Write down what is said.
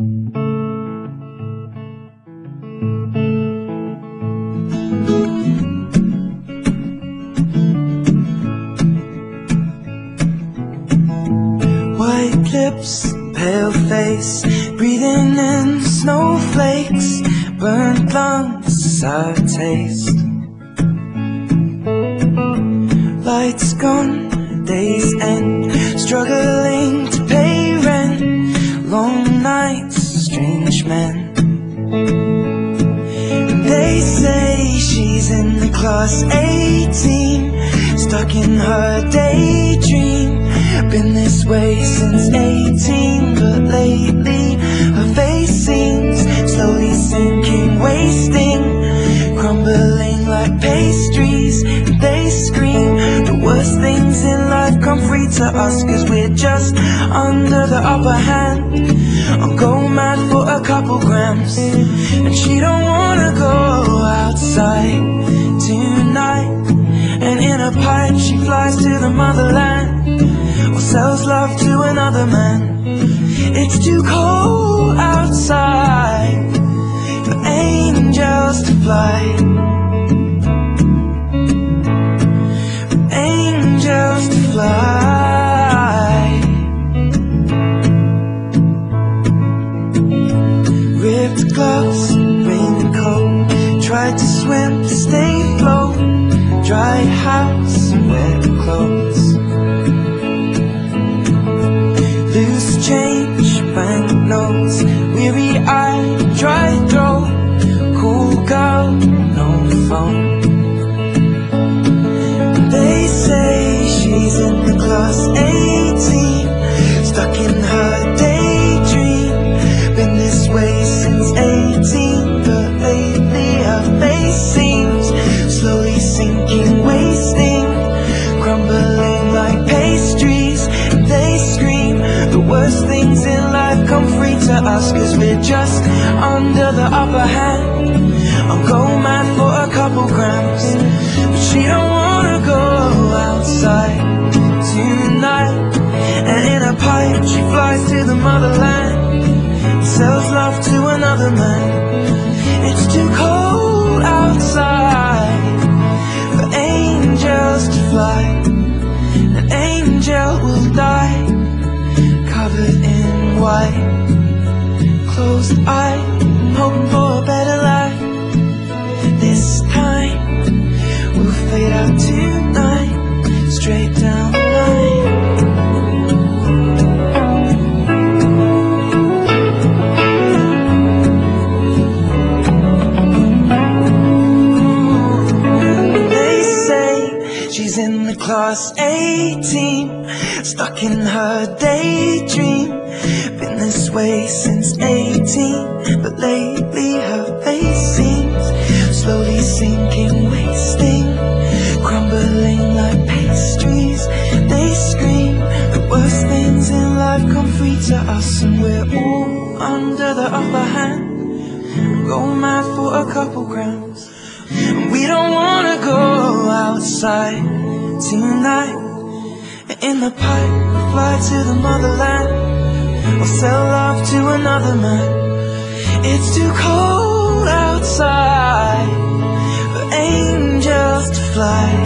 White lips, pale face, breathing in snowflakes, burnt lungs, sour taste. Lights gone, days end, struggling They say she's in the class A Team, stuck in her daydream. Been this way since 18, but lately her face seems slowly sinking, wasting, crumbling like pastries. They scream the worst things in life come free to us, cause we're just under the upper hand. I'll go mad for a couple grams, and she don't wanna go outside tonight. And in a pipe, she flies to the motherland or sells love to another man. It's too cold Dry house, wet clothes. Loose change, banknotes, weary eye, dry throat, cool girl, no phone. They say she's in the class A Team, stuck in to us, cause we're just under the upper hand. I'll go mad for a couple grams, but she don't wanna go outside tonight. And in a pipe, she flies to the motherland, sells love to another man. It's too cold outside for angels to fly. An angel will die covered in white, closed eye, hoping for a better the A Team, stuck in her daydream. Been this way since 18, but lately her face seems slowly sinking, wasting, crumbling like pastries. They scream the worst things in life come free to us, and we're all under the upper hand. Go mad for a couple grams. We don't wanna go outside tonight. In the pipe, fly to the motherland. Or sell love to another man. It's too cold outside for angels to fly.